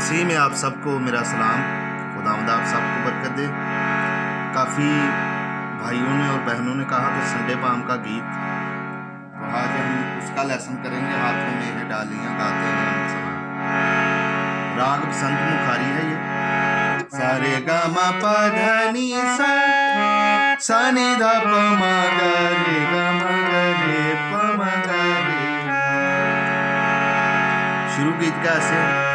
मसीह में आप सबको मेरा सलाम। खुदावंद, आप सबको बरकत दे। काफ़ी भाइयों ने और बहनों ने कहा कि संडे पाम का गीत। तो आज हम उसका लेसन करेंगे। हाथों में है डालियाँ, गाते हैं हम सना राग बसंत मुखारी है ये। सारे गा मा पा सा सा धा प मा गा रे गा शुरू गीत का ऐसे।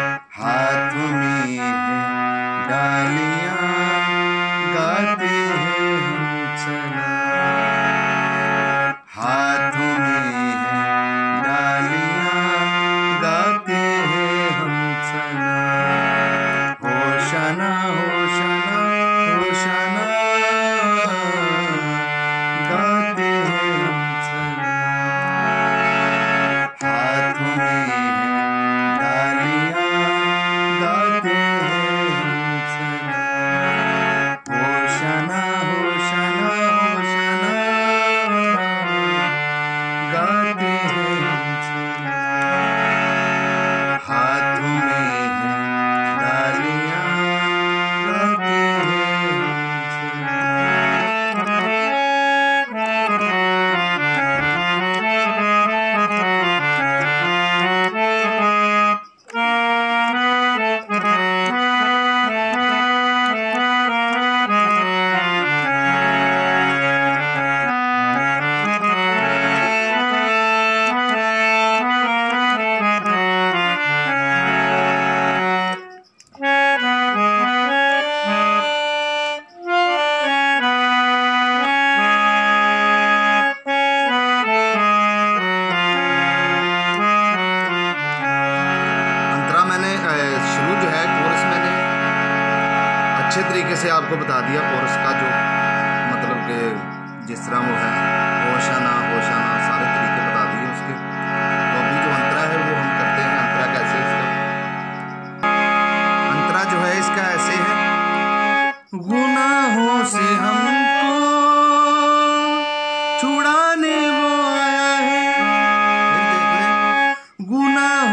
तरीके से आपको बता दिया कोरस का जो मतलब कि जिस तरह वो है होशाना होशाना सारे तरीके बता दिए उसके। तो अभी जो अंतरा है वो हम करते हैं, अंतरा कैसे इसका? अंतरा जो है इसका ऐसे है, गुनाहों से हमको छुड़ाने वो आया है। फिर देख लें, गुनाहों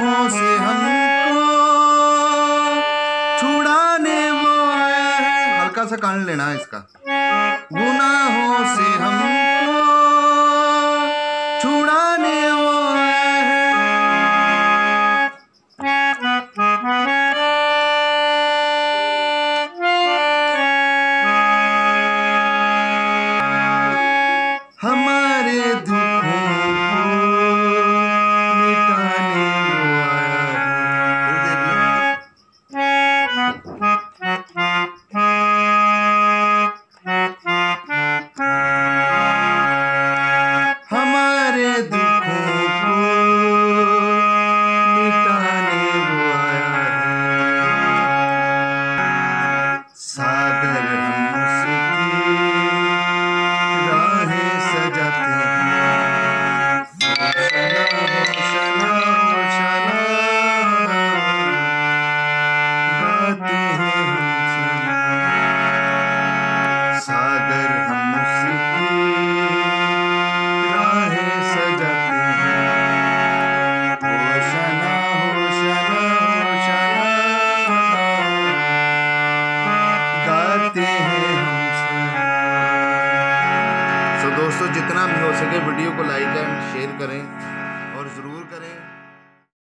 हल्का सा कान लेना है इसका। गुनाहों से हमको छुड़ाने दोस्तों जितना भी हो सके वीडियो को लाइक एंड शेयर करें और ज़रूर करें।